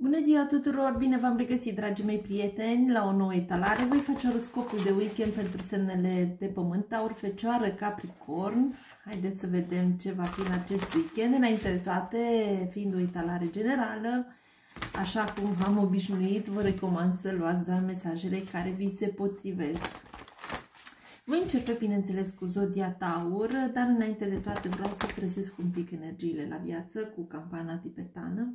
Bună ziua tuturor! Bine v-am regăsit, dragii mei prieteni, la o nouă etalare. Voi face oroscopul de weekend pentru semnele de pământ, aur, fecioară, capricorn. Haideți să vedem ce va fi în acest weekend. Înainte de toate, fiind o etalare generală, așa cum am obișnuit, vă recomand să luați doar mesajele care vi se potrivesc. Voi începe, bineînțeles, cu Zodia Taur, dar înainte de toate vreau să trezesc un pic energiile la viață cu campana tibetană.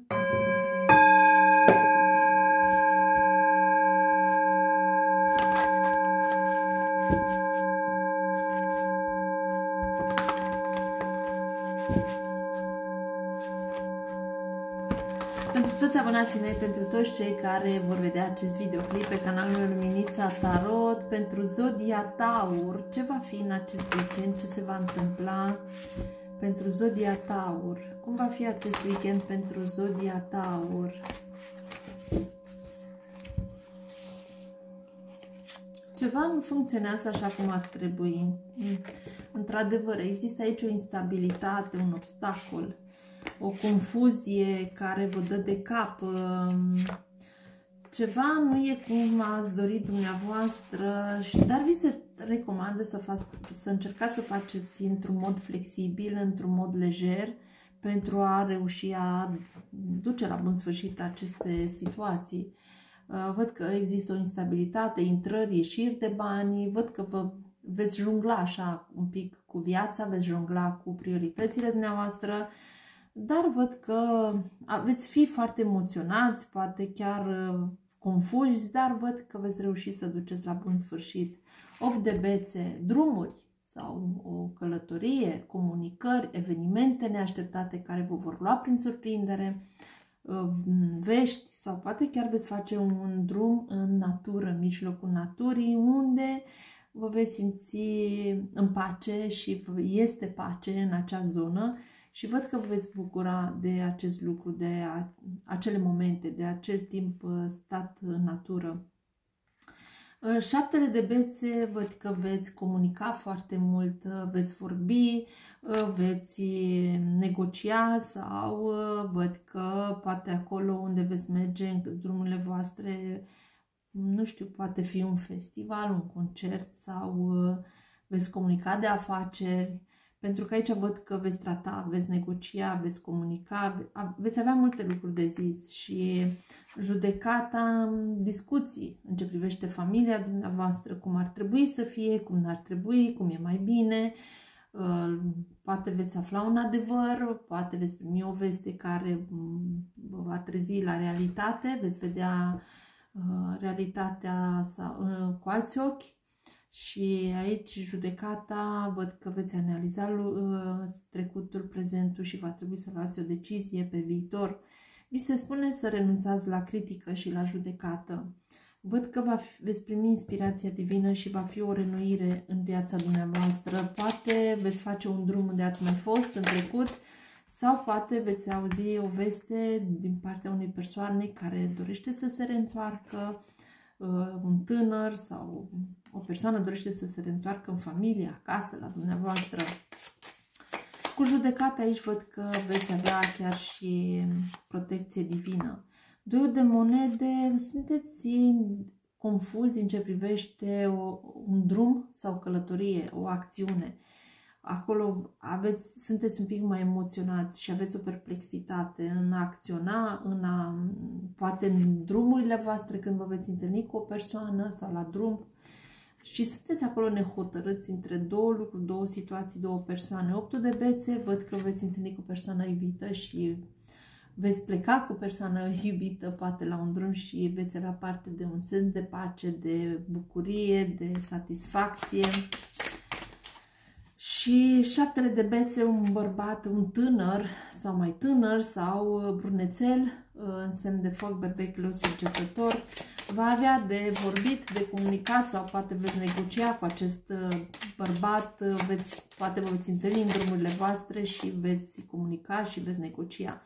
Pentru toți abonații mei, pentru toți cei care vor vedea acest videoclip pe canalul meu Luminița Tarot, pentru Zodia Taur, ce va fi în acest weekend, ce se va întâmpla pentru Zodia Taur, cum va fi acest weekend pentru Zodia Taur. Ceva nu funcționează așa cum ar trebui. Într-adevăr, există aici o instabilitate, un obstacol o confuzie care vă dă de cap, um, ceva nu e cum ați dorit dumneavoastră, dar vi se recomandă să, fac, să încercați să faceți într-un mod flexibil, într-un mod lejer, pentru a reuși a duce la bun sfârșit aceste situații. Uh, văd că există o instabilitate, intrări, ieșiri de bani, văd că vă veți jungla așa un pic cu viața, veți jungla cu prioritățile dumneavoastră, dar văd că veți fi foarte emoționați, poate chiar uh, confuzi, dar văd că veți reuși să duceți la bun sfârșit. 8 de bețe, drumuri sau o călătorie, comunicări, evenimente neașteptate care vă vor lua prin surprindere, uh, vești sau poate chiar veți face un drum în natură, în mijlocul naturii, unde vă veți simți în pace și este pace în acea zonă și văd că vă veți bucura de acest lucru, de a, acele momente, de acel timp uh, stat în natură. Uh, șaptele de bețe, văd că veți comunica foarte mult, uh, veți vorbi, veți negocia sau văd că poate acolo unde veți merge în drumurile voastre, nu știu, poate fi un festival, un concert sau veți comunica de afaceri, pentru că aici văd că veți trata, veți negocia, veți comunica, veți avea multe lucruri de zis și judecata, discuții în ce privește familia dumneavoastră, cum ar trebui să fie, cum n-ar trebui, cum e mai bine, uh, poate veți afla un adevăr, poate veți primi o veste care mm, vă va trezi la realitate, veți vedea uh, realitatea sau, uh, cu alți ochi și aici judecata, văd că veți analiza uh, trecutul, prezentul și va trebui să luați o decizie pe viitor. Vi se spune să renunțați la critică și la judecată. Văd că va fi, veți primi inspirația divină și va fi o renuire în viața dumneavoastră. Poate veți face un drum unde ați mai fost în trecut sau poate veți auzi o veste din partea unei persoane care dorește să se reîntoarcă, uh, un tânăr sau o persoană dorește să se reîntoarcă în familie, acasă, la dumneavoastră. Cu judecată aici văd că veți avea chiar și protecție divină. Doi de monede, sunteți confuzi în ce privește o, un drum sau călătorie, o acțiune. Acolo aveți, sunteți un pic mai emoționați și aveți o perplexitate în a acționa, în a, poate în drumurile voastre când vă veți întâlni cu o persoană sau la drum, și sunteți acolo nehotărâți între două lucruri, două situații, două persoane. Optul de bețe, văd că veți întâlni cu persoana iubită și veți pleca cu persoana iubită poate la un drum și veți avea parte de un sens de pace, de bucurie, de satisfacție. Și șaptele de bețe, un bărbat, un tânăr sau mai tânăr sau brunețel, în semn de foc, berbecul săgetător, va avea de vorbit, de comunicat sau poate veți negocia cu acest uh, bărbat, uh, veți, poate vă veți întâlni în drumurile voastre și veți comunica și veți negocia.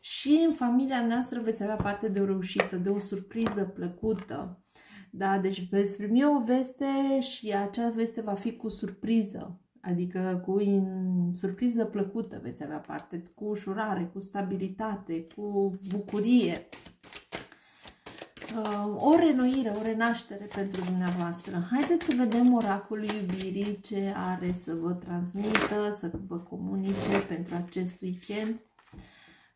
Și în familia noastră veți avea parte de o reușită, de o surpriză plăcută. Da, deci veți primi o veste și acea veste va fi cu surpriză, adică cu in, surpriză plăcută veți avea parte, cu ușurare, cu stabilitate, cu bucurie. Uh, o renoire, o renaștere pentru dumneavoastră. Haideți să vedem oracolul iubirii ce are să vă transmită, să vă comunice pentru acest weekend.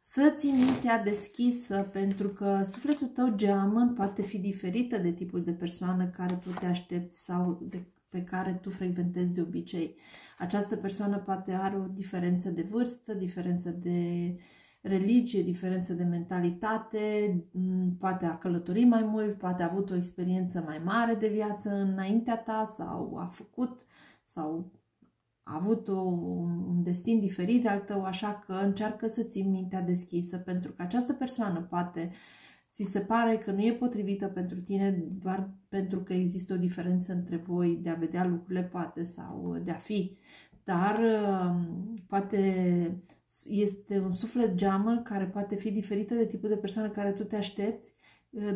Să ții mintea deschisă pentru că sufletul tău geamăn poate fi diferită de tipul de persoană care tu te aștepți sau de, pe care tu frecventezi de obicei. Această persoană poate are o diferență de vârstă, diferență de uh, religie, diferență de mentalitate, poate a călătorit mai mult, poate a avut o experiență mai mare de viață înaintea ta sau a făcut sau a avut o, un destin diferit de al tău, așa că încearcă să ții mintea deschisă pentru că această persoană poate ți se pare că nu e potrivită pentru tine doar pentru că există o diferență între voi de a vedea lucrurile poate sau de a fi, dar poate este un suflet geamă care poate fi diferită de tipul de persoană care tu te aștepți,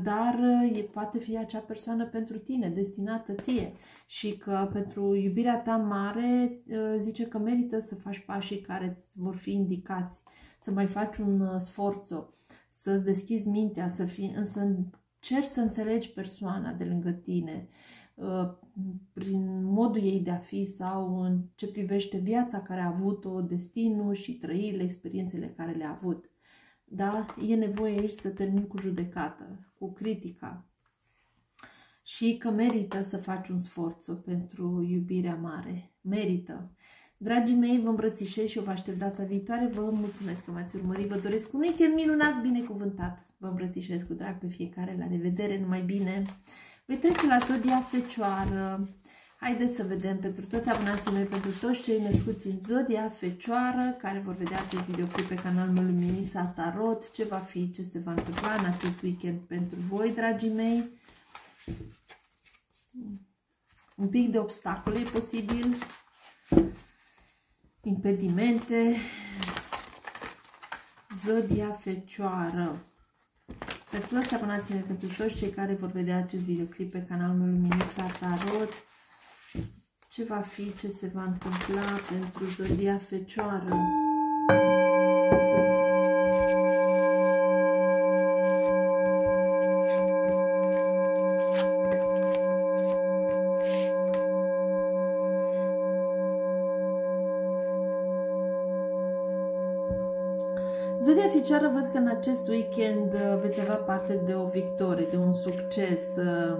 dar e, poate fi acea persoană pentru tine, destinată ție. Și că pentru iubirea ta mare zice că merită să faci pașii care îți vor fi indicați, să mai faci un sforț, să-ți deschizi mintea, să fii, însă cer să înțelegi persoana de lângă tine, Uh, prin modul ei de a fi sau în ce privește viața care a avut-o, destinul și trăirile, experiențele care le-a avut. Da? E nevoie aici să termin cu judecată, cu critica. Și că merită să faci un sforț pentru iubirea mare. Merită. Dragii mei, vă îmbrățișez și o vă aștept data viitoare. Vă mulțumesc că m-ați urmărit. Vă doresc un weekend minunat, binecuvântat. Vă îmbrățișez cu drag pe fiecare. La revedere, numai bine! Voi trece la Zodia Fecioară. Haideți să vedem pentru toți abonații mei, pentru toți cei născuți în Zodia Fecioară, care vor vedea acest videoclip pe canalul meu Luminița Tarot, ce va fi, ce se va întâmpla în acest weekend pentru voi, dragii mei. Un pic de obstacole e posibil, impedimente, Zodia Fecioară. Pentru toți abonații pentru toți cei care vor vedea acest videoclip pe canalul meu Luminița Tarot, ce va fi, ce se va întâmpla pentru Zodia Fecioară. Fecioară, văd că în acest weekend uh, veți avea parte de o victorie, de un succes. Um,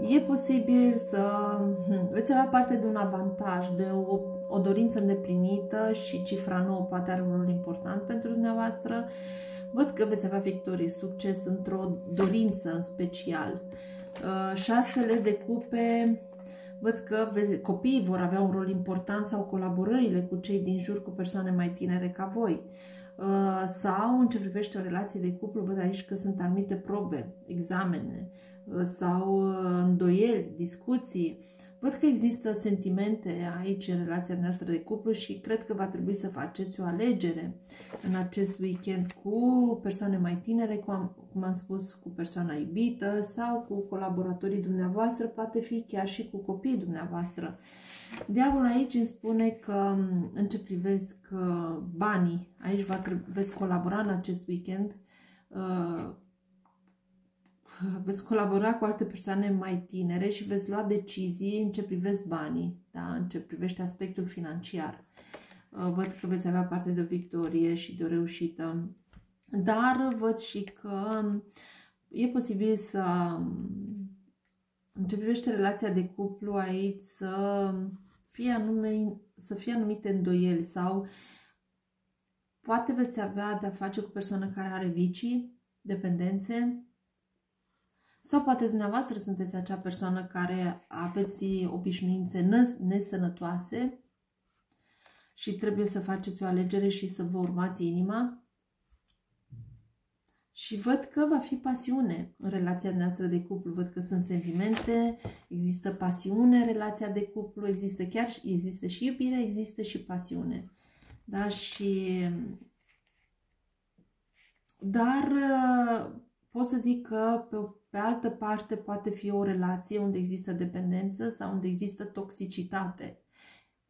e posibil să hmm, veți avea parte de un avantaj, de o, o dorință îndeplinită și cifra nouă poate are un rol important pentru dumneavoastră. Văd că veți avea victorie, succes într-o dorință în special. Uh, șasele de cupe, văd că copiii vor avea un rol important sau colaborările cu cei din jur, cu persoane mai tinere ca voi. Uh, sau în ce privește o relație de cuplu, văd aici că sunt anumite probe, examene uh, sau uh, îndoieli, discuții. Văd că există sentimente aici în relația noastră de cuplu și cred că va trebui să faceți o alegere în acest weekend cu persoane mai tinere, cum am, cum am spus, cu persoana iubită sau cu colaboratorii dumneavoastră, poate fi chiar și cu copiii dumneavoastră. Diavolul aici îmi spune că în ce privesc uh, banii, aici va veți colabora în acest weekend, uh, veți colabora cu alte persoane mai tinere și veți lua decizii în ce privesc banii, da? în ce privește aspectul financiar. Uh, văd că veți avea parte de o victorie și de o reușită, dar văd și că e posibil să în ce privește relația de cuplu aici să fie, anume, să fie anumite îndoieli sau poate veți avea de-a face cu o persoană care are vicii, dependențe sau poate dumneavoastră sunteți acea persoană care aveți obișnuințe nesănătoase și trebuie să faceți o alegere și să vă urmați inima și văd că va fi pasiune în relația noastră de cuplu. Văd că sunt sentimente, există pasiune în relația de cuplu, există chiar există și iubire, există și pasiune. Da? Și dar pot să zic că pe, pe altă parte poate fi o relație unde există dependență sau unde există toxicitate.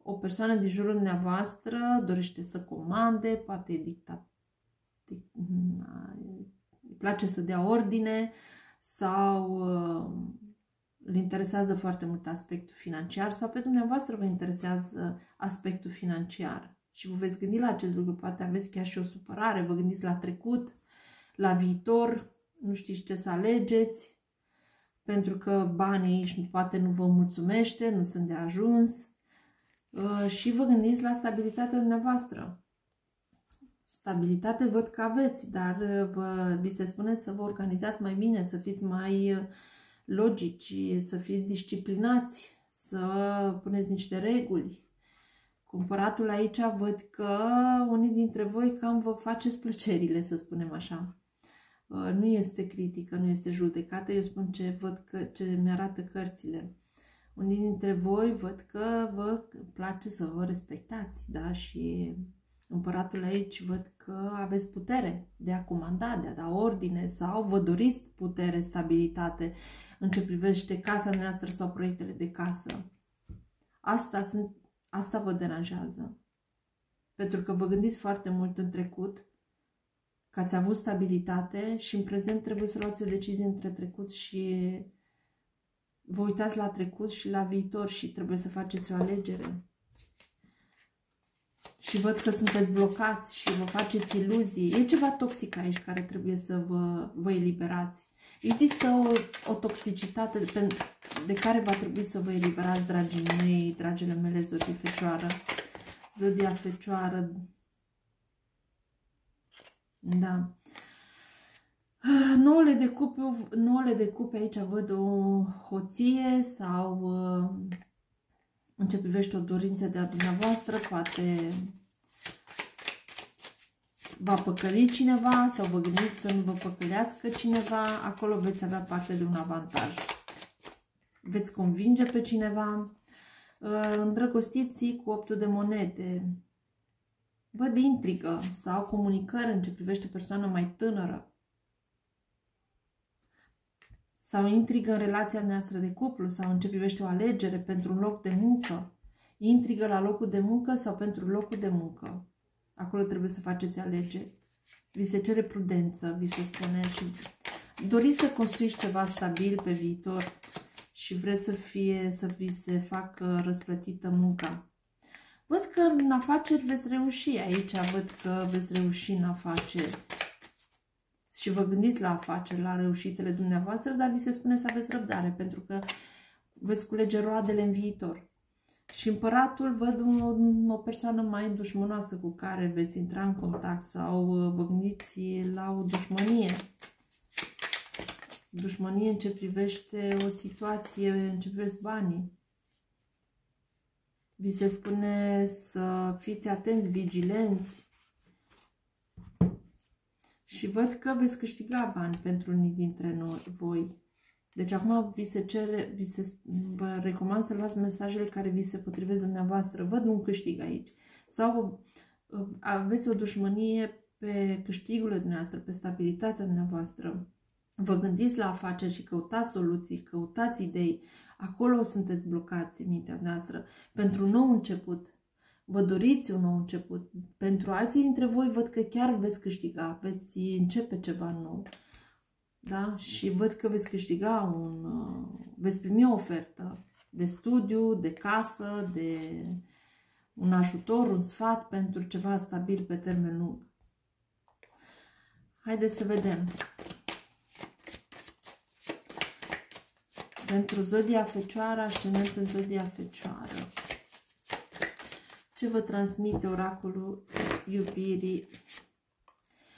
O persoană din jurul dumneavoastră dorește să comande, poate e dictat, dic, place să dea ordine, sau uh, îl interesează foarte mult aspectul financiar sau pe dumneavoastră vă interesează aspectul financiar și vă veți gândi la acest lucru, poate aveți chiar și o supărare, vă gândiți la trecut, la viitor, nu știți ce să alegeți, pentru că banii aici poate nu vă mulțumește, nu sunt de ajuns uh, și vă gândiți la stabilitatea dumneavoastră. Stabilitate văd că aveți, dar uh, vă, vi se spune să vă organizați mai bine, să fiți mai uh, logici, să fiți disciplinați, să puneți niște reguli. Cumpăratul aici văd că unii dintre voi cam vă faceți plăcerile, să spunem așa. Uh, nu este critică, nu este judecată, eu spun ce văd că ce mi-arată cărțile. Unii dintre voi văd că vă place să vă respectați, da? Și împăratul aici văd că aveți putere de a comanda, de a da ordine sau vă doriți putere, stabilitate în ce privește casa noastră sau proiectele de casă. Asta, sunt, asta vă deranjează. Pentru că vă gândiți foarte mult în trecut că ați avut stabilitate și în prezent trebuie să luați o decizie între trecut și vă uitați la trecut și la viitor și trebuie să faceți o alegere. Și văd că sunteți blocați și vă faceți iluzii. E ceva toxic aici care trebuie să vă, vă eliberați. Există o, o toxicitate de, de care va trebui să vă eliberați, dragii mei, dragile mele, Zodia Fecioară. Zodia Fecioară, da. Nouăle de cupe, nouăle de cupe aici văd o hoție sau uh, în ce privește o dorință de a dumneavoastră, poate va păcăli cineva sau vă gândiți să nu vă păcălească cineva, acolo veți avea parte de un avantaj. Veți convinge pe cineva, uh, îndrăgostiți cu optul de monede, Văd intrigă sau comunicări în ce privește persoană mai tânără. Sau intrigă în relația noastră de cuplu sau în ce privește o alegere pentru un loc de muncă. Intrigă la locul de muncă sau pentru locul de muncă. Acolo trebuie să faceți alegeri. Vi se cere prudență, vi se spune și doriți să construiți ceva stabil pe viitor și vreți să fie, să vi se facă răsplătită munca. Văd că în afaceri veți reuși. Aici văd că veți reuși în afaceri. Și vă gândiți la afaceri, la reușitele dumneavoastră, dar vi se spune să aveți răbdare, pentru că veți culege roadele în viitor. Și împăratul văd un, o persoană mai dușmănoasă cu care veți intra în contact sau uh, vă gândiți la o dușmănie. Dușmănie în ce privește o situație, în ce privește banii. Vi se spune să fiți atenți, vigilenți. Și văd că veți câștiga bani pentru unii dintre noi, voi. Deci acum vi se cere, vi se, vă recomand să luați mesajele care vi se potrivesc dumneavoastră. Văd un câștig aici. Sau uh, aveți o dușmănie pe câștigurile dumneavoastră, pe stabilitatea dumneavoastră. Vă gândiți la afaceri și căutați soluții, căutați idei. Acolo sunteți blocați în mintea noastră. Pentru un nou început, vă doriți un nou început. Pentru alții dintre voi văd că chiar veți câștiga, veți începe ceva nou. Da? Și văd că veți câștiga un... veți primi o ofertă de studiu, de casă, de un ajutor, un sfat pentru ceva stabil pe termen lung. Haideți să vedem. Pentru Zodia Fecioară, ascendent în Zodia Fecioară. Ce vă transmite oracolul iubirii?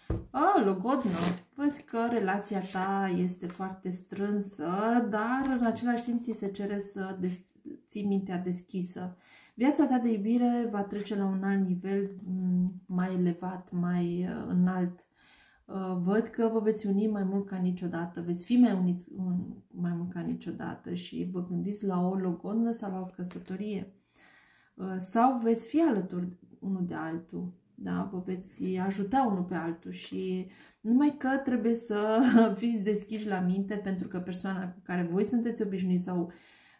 Oh, logodnă! Văd că relația ta este foarte strânsă, dar în același timp ți se cere să ții mintea deschisă. Viața ta de iubire va trece la un alt nivel mm, mai elevat, mai uh, înalt Uh, văd că vă veți uni mai mult ca niciodată, veți fi mai uniți mai mult ca niciodată și vă gândiți la o logodnă sau la o căsătorie. Uh, sau veți fi alături unul de altul, da? vă veți ajuta unul pe altul și numai că trebuie să fiți deschiși la minte pentru că persoana cu care voi sunteți obișnuiți sau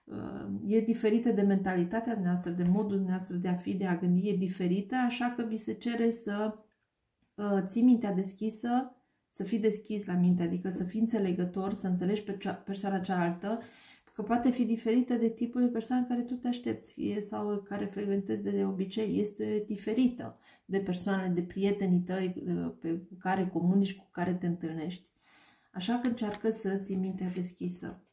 uh, e diferită de mentalitatea noastră, de modul noastră de a fi, de a gândi, e diferită, așa că vi se cere să Uh, ții mintea deschisă, să fii deschis la minte, adică să fii înțelegător, să înțelegi pe persoana cealaltă, că poate fi diferită de tipul de persoană care tu te aștepți sau care frecventezi de, de obicei. Este diferită de persoanele, de prietenii tăi uh, pe care comunici, cu care te întâlnești. Așa că încearcă să ții mintea deschisă.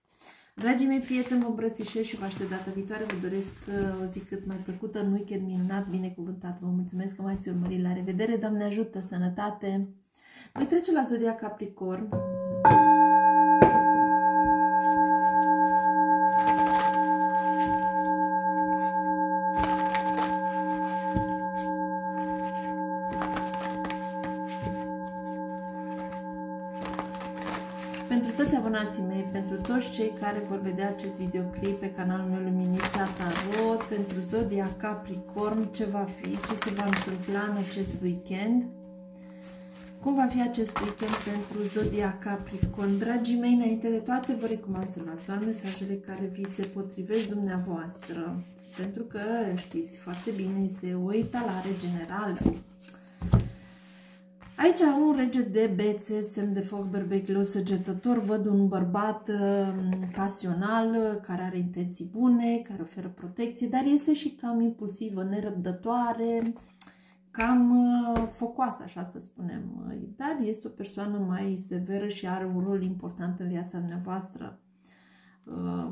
Dragii mei prieteni, vă îmbrățișez și vă aștept data viitoare. Vă doresc uh, o zi cât mai plăcută, un weekend minunat, binecuvântat. Vă mulțumesc că m-ați urmărit. La revedere, Doamne ajută, sănătate! Voi trece la Zodia Capricorn. Abonații mei, pentru toți cei care vor vedea acest videoclip pe canalul meu Luminița Tarot, pentru Zodia Capricorn, ce va fi, ce se va întâmpla în acest weekend. Cum va fi acest weekend pentru Zodia Capricorn? Dragii mei, înainte de toate, vă recomand să luați doar mesajele care vi se potrivesc dumneavoastră. Pentru că, știți foarte bine, este o etalare generală Aici un rege de bețe, semn de foc, berbeclos, săgetător. Văd un bărbat uh, pasional, uh, care are intenții bune, care oferă protecție, dar este și cam impulsivă, nerăbdătoare, cam uh, focoasă, așa să spunem. Dar este o persoană mai severă și are un rol important în viața dumneavoastră,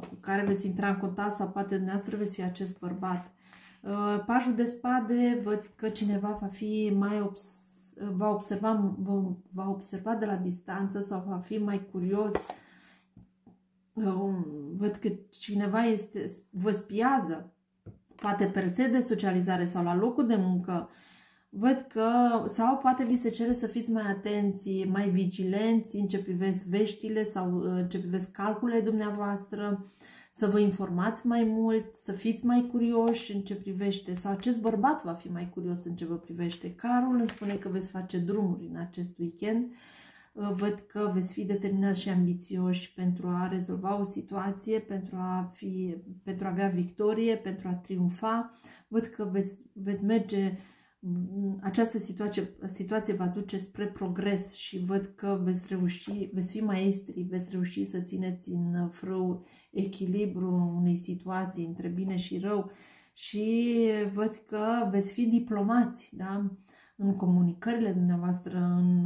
cu care veți intra în contact sau poate dumneavoastră veți fi acest bărbat. Pajul de spade, văd că cineva va fi mai obs va observa, va, va observa de la distanță sau va fi mai curios. Um, văd că cineva este, vă spiază, poate pe rețete de socializare sau la locul de muncă, văd că, sau poate vi se cere să fiți mai atenți, mai vigilenți în ce privesc veștile sau uh, în ce privesc calculele dumneavoastră, să vă informați mai mult, să fiți mai curioși în ce privește, sau acest bărbat va fi mai curios în ce vă privește. Carul îmi spune că veți face drumuri în acest weekend, uh, văd că veți fi determinați și ambițioși pentru a rezolva o situație, pentru a, fi, pentru a avea victorie, pentru a triumfa, văd că veți, veți merge această situație, situație va duce spre progres și văd că veți reuși, veți fi maestri, veți reuși să țineți în frâu echilibru unei situații între bine și rău și văd că veți fi diplomați, da? în comunicările dumneavoastră, în,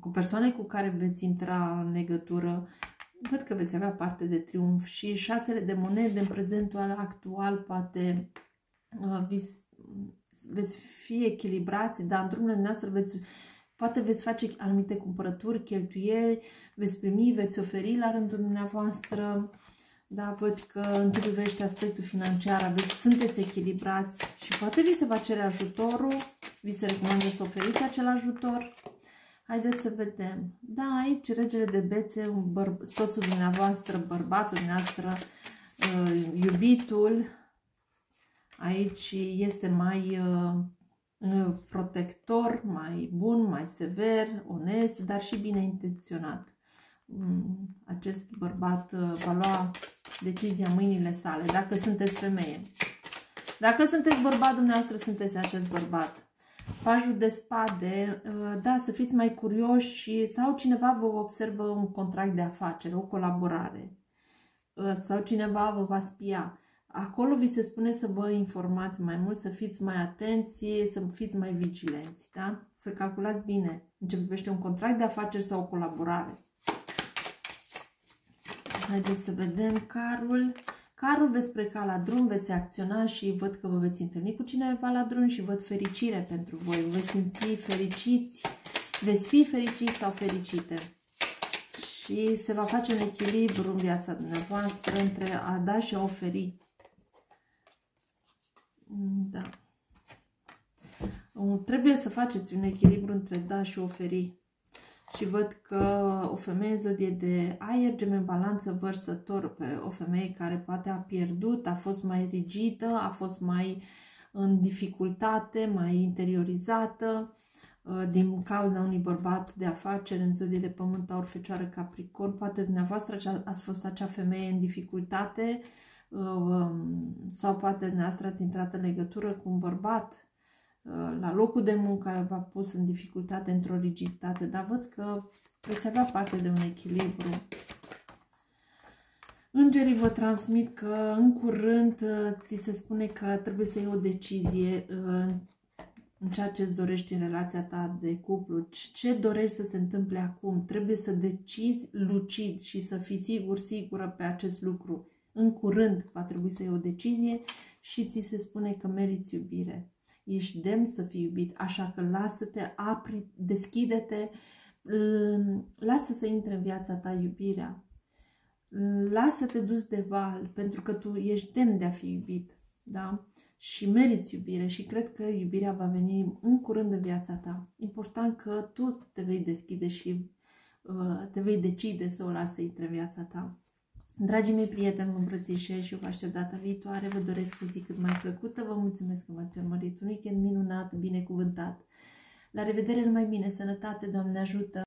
cu persoane cu care veți intra în legătură, văd că veți avea parte de triumf și șasele de monede în prezentul actual poate uh, vis, veți fi echilibrați, dar în drumurile noastre veți, poate veți face anumite cumpărături, cheltuieli, veți primi, veți oferi la rândul dumneavoastră, da, văd că în ce privește aspectul financiar aveți, sunteți echilibrați și poate vi se va cere ajutorul, vi se recomandă să oferiți acel ajutor. Haideți să vedem. Da, aici regele de bețe, un soțul dumneavoastră, bărbatul dumneavoastră, uh, iubitul, Aici este mai uh, uh, protector, mai bun, mai sever, onest, dar și bine intenționat. Mm, acest bărbat uh, va lua decizia în mâinile sale, dacă sunteți femeie. Dacă sunteți bărbat, dumneavoastră sunteți acest bărbat. Pajul de spade, da, să fiți mai curioși și, sau cineva vă observă un contract de afacere, o colaborare. Sau cineva vă va spia. Acolo vi se spune să vă informați mai mult, să fiți mai atenți, să fiți mai vigilenți, da? Să calculați bine în ce privește un contract de afaceri sau o colaborare. Haideți să vedem carul. Carul veți pleca la drum, veți acționa și văd că vă veți întâlni cu cineva la drum și văd fericire pentru voi. Vă veți simți fericiți, veți fi fericiți sau fericite. Și se va face un echilibru în viața dumneavoastră între a da și a oferi. Da. Trebuie să faceți un echilibru între da și oferi. Și văd că o femeie zodie de aer, gem balanță vărsător pe o femeie care poate a pierdut, a fost mai rigidă, a fost mai în dificultate, mai interiorizată, uh, din cauza unui bărbat de afaceri în zodie de pământ, aur, fecioară, capricorn. Poate dumneavoastră ați fost acea femeie în dificultate, Um, sau poate dumneavoastră ați intrat în legătură cu un bărbat uh, la locul de muncă v-a pus în dificultate, într-o rigiditate, dar văd că veți avea parte de un echilibru. Îngerii vă transmit că în curând uh, ți se spune că trebuie să iei o decizie în ceea ce îți dorești în relația ta de cuplu, ce dorești să se întâmple acum. Trebuie să decizi lucid și să fii sigur, sigură pe acest lucru. În curând va trebui să iei o decizie și ți se spune că meriți iubire. Ești demn să fii iubit, așa că lasă-te, apri, deschide-te, lasă să intre în viața ta iubirea. Lasă-te dus de val, pentru că tu ești demn de a fi iubit. Da? și meriți iubire și cred că iubirea va veni în curând în viața ta. Important că tu te vei deschide și uh, te vei decide să o lasi să intre în viața ta. Dragii mei prieteni, vă îmbrățișez și vă aștept data viitoare. Vă doresc o zi cât mai plăcută. Vă mulțumesc că m-ați urmărit. Un weekend minunat, binecuvântat. La revedere, numai bine, sănătate, Doamne ajută!